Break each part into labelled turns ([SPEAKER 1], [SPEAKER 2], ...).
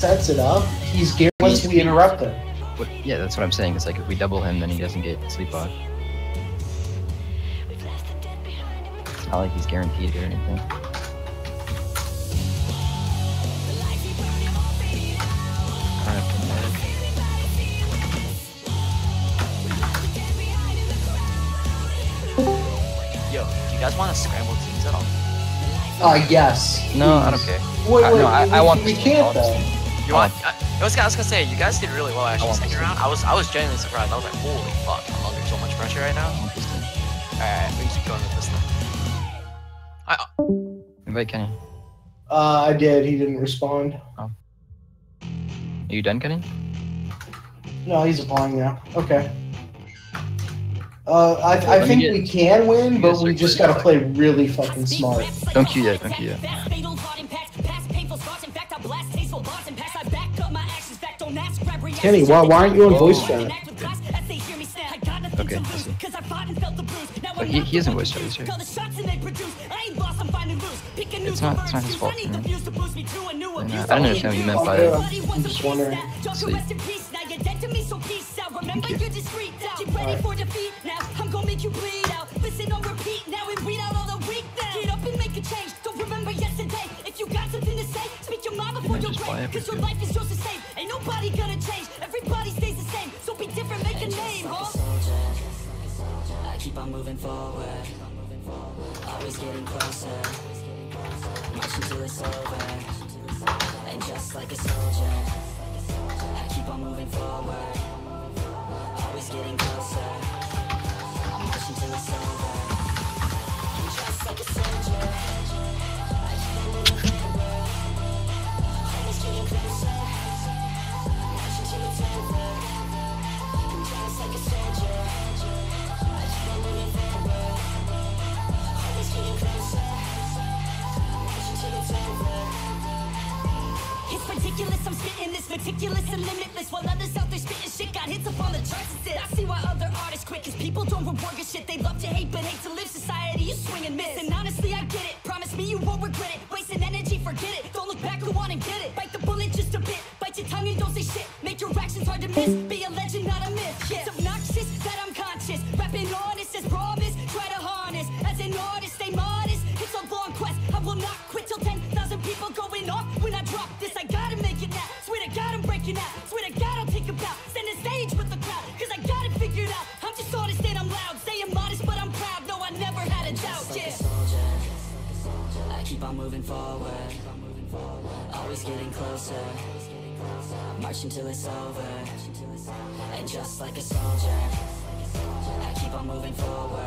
[SPEAKER 1] sets it up, he's guaranteed once we interrupt him.
[SPEAKER 2] What, yeah, that's what I'm saying. It's like if we double him, then he doesn't get sleep sleepwalk. It's not like he's guaranteed or anything. I don't have to know.
[SPEAKER 3] Yo, do you guys want to scramble teams at all?
[SPEAKER 1] Uh, yes.
[SPEAKER 2] No, I don't care.
[SPEAKER 1] Wait,
[SPEAKER 2] I-
[SPEAKER 1] wait,
[SPEAKER 2] no, I-
[SPEAKER 1] we,
[SPEAKER 2] I want
[SPEAKER 1] we can't though.
[SPEAKER 3] You want? I, I was, I was gonna say, you guys did really well actually
[SPEAKER 2] want
[SPEAKER 3] second round. I was, I was genuinely surprised. I was like, holy fuck, I'm under so much pressure right now.
[SPEAKER 2] I want this to-
[SPEAKER 3] Alright, we keep going with this thing. I,
[SPEAKER 2] Invite Kenny.
[SPEAKER 1] Uh, I did. He didn't respond.
[SPEAKER 2] Are you done, Kenny?
[SPEAKER 1] No, he's applying now. Okay. Uh, I,
[SPEAKER 2] Let
[SPEAKER 1] I think
[SPEAKER 2] get-
[SPEAKER 1] we can win, but we just gotta play really fucking smart.
[SPEAKER 2] Don't queue yet, don't queue yet.
[SPEAKER 4] Kenny, why, why aren't you on voice
[SPEAKER 2] Whoa.
[SPEAKER 4] chat?
[SPEAKER 2] Okay, I see. But he, he isn't voice chat, he's here.
[SPEAKER 4] It's
[SPEAKER 2] not- it's not his fault, you know.
[SPEAKER 4] And,
[SPEAKER 2] And, uh, I don't understand what you meant by
[SPEAKER 1] Yeah,
[SPEAKER 2] it.
[SPEAKER 1] I'm just wondering.
[SPEAKER 2] Sleep.
[SPEAKER 4] Thank you. Keep ready for defeat now. Gonna make you bleed out. Listen on repeat now and read out all the weak now. Get up and make a change. Don't remember yesterday. If you got something to say, speak your mind before
[SPEAKER 2] I
[SPEAKER 4] you're
[SPEAKER 2] just buy
[SPEAKER 4] great. Cause your
[SPEAKER 2] everything?
[SPEAKER 4] Ain't nobody gonna change. Everybody stays the same. So be different, make a name, huh?
[SPEAKER 5] I keep on moving forward, always getting closer, marching till it's over. And just like a soldier, I keep on moving forward, always getting closer, I'm marching till it's over.
[SPEAKER 4] Ridiculous, I'm spitting this meticulous and limitless While others out there spitting shit got hits up on the charts and I see why other artists quit, cause people don't reward good shit They love to hate but hate to live, society you swing and miss And honestly I get it, promise me you won't regret it. Wasting energy, forget it, don't look back, go on and get it. Bite the bullet just a bit, bite your tongue and don't say shit. Make your actions hard to miss,
[SPEAKER 5] moving forward, always getting closer, marching till it's over. And just like a soldier, I keep on moving forward,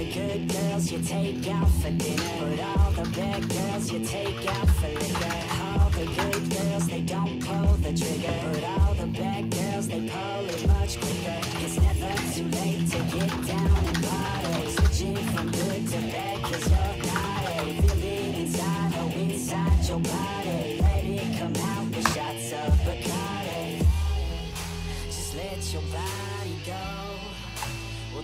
[SPEAKER 5] the good girls you take out for dinner. But all the bad girls you take out for liquor. All the good girls, they don't pull the trigger. But all the bad girls, they pull it much quicker. It's never too late to get down and party. Switching from good to bad, cause you're naughty. Feel it inside, oh, inside your body. Let it come out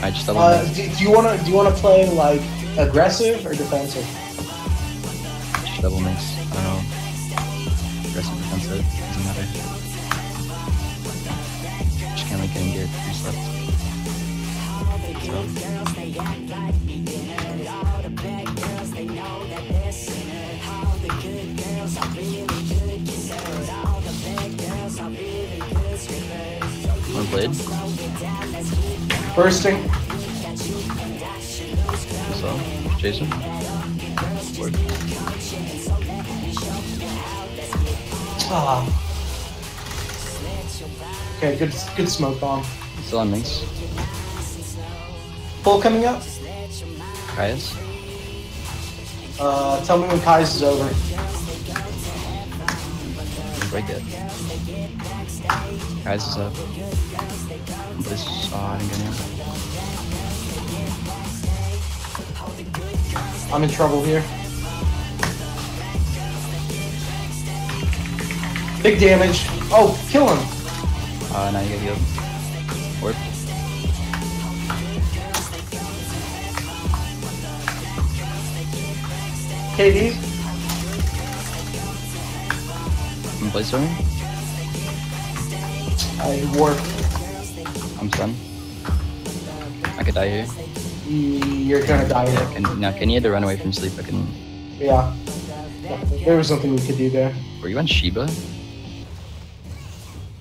[SPEAKER 6] I just double
[SPEAKER 1] Uh, do, do you wanna do you wanna play like aggressive or defensive?
[SPEAKER 6] Just double mace. I don't know. Aggressive defensive. Doesn't matter. Just can't like getting gear three steps. One
[SPEAKER 1] Bursting.
[SPEAKER 6] So, Jason. Word.
[SPEAKER 1] Ah. Okay, good good smoke bomb.
[SPEAKER 6] Still on Minx.
[SPEAKER 1] Full coming up.
[SPEAKER 6] Kaius.
[SPEAKER 1] Uh, tell me when Kai's is over.
[SPEAKER 6] Very good. Kai's is up. This is I didn't get him.
[SPEAKER 1] I'm in trouble here. Big damage. Oh, kill him.
[SPEAKER 6] Uh, now you get healed. Word.
[SPEAKER 1] KD.
[SPEAKER 6] I'm Blaze.
[SPEAKER 1] I warp.
[SPEAKER 6] I'm stunned. I could die here.
[SPEAKER 1] You're gonna die
[SPEAKER 6] Yeah,
[SPEAKER 1] here.
[SPEAKER 6] can, now, can you to run away from sleep? I can.
[SPEAKER 1] Yeah. There was something we could do there.
[SPEAKER 6] Were you on Shiba?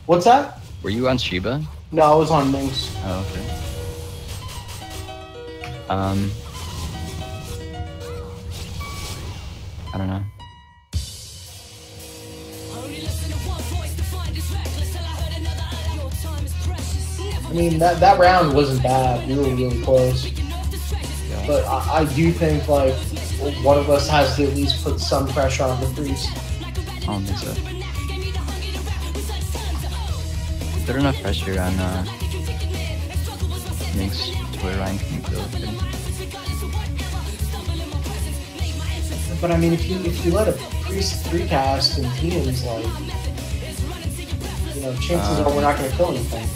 [SPEAKER 1] What's that?
[SPEAKER 6] Were you on Shiba?
[SPEAKER 1] No, I was on Minx.
[SPEAKER 6] Oh, okay. Um. I don't know.
[SPEAKER 1] I mean, that, that round wasn't bad. We were really close.
[SPEAKER 6] Yeah.
[SPEAKER 1] But I, I do think, like, one of us has to at least put some pressure on the priest.
[SPEAKER 6] I don't think so. Put enough pressure on uh, Minx to where Ryan can kill him.
[SPEAKER 1] But I mean, if you if you let a priest three cast and teams, like, you know, chances
[SPEAKER 6] Uh,
[SPEAKER 1] are we're not going to kill anything.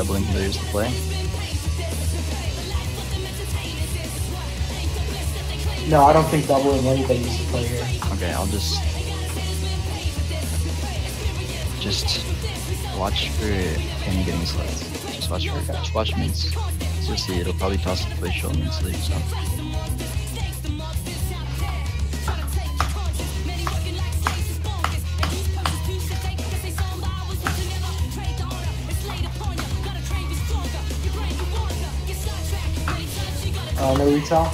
[SPEAKER 6] Doubling healers to play?
[SPEAKER 1] No, I don't think doubling anybody is the play here.
[SPEAKER 6] Okay, I'll just just watch for Kenny getting slept. Just watch for just watch Minx. So see, it'll probably toss the glacial and then sleep. So
[SPEAKER 1] Uh, no retail.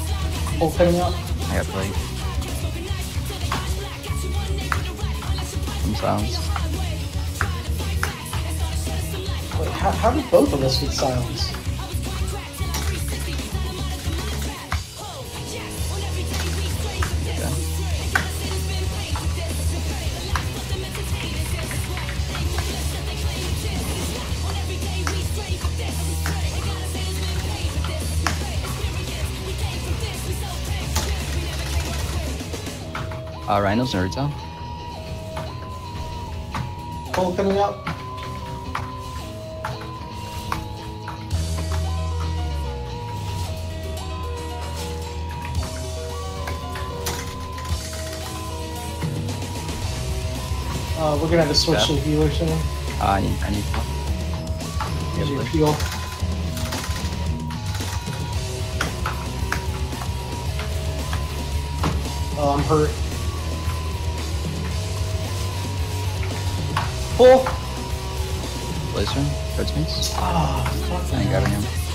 [SPEAKER 1] Full coming up.
[SPEAKER 6] I got plague. Some sounds.
[SPEAKER 1] Wait, how, how did both of us get silence?
[SPEAKER 6] Uh, Rhinos Naruto.
[SPEAKER 1] Full coming up. Uh, we're gonna have to switch
[SPEAKER 6] Yeah.
[SPEAKER 1] to healer soon.
[SPEAKER 6] Uh, I need, I need.
[SPEAKER 1] Here's your heal. Oh, I'm hurt. Full.
[SPEAKER 6] Blazer, Red Sphinx.
[SPEAKER 1] Ah,
[SPEAKER 6] I
[SPEAKER 1] fucking
[SPEAKER 6] ain't grabbing him.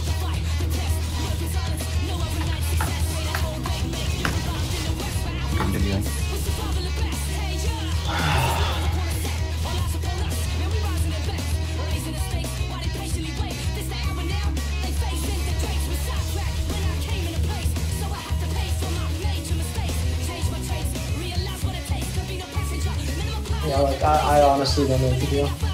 [SPEAKER 1] Yeah, like I, I honestly don't know what to do.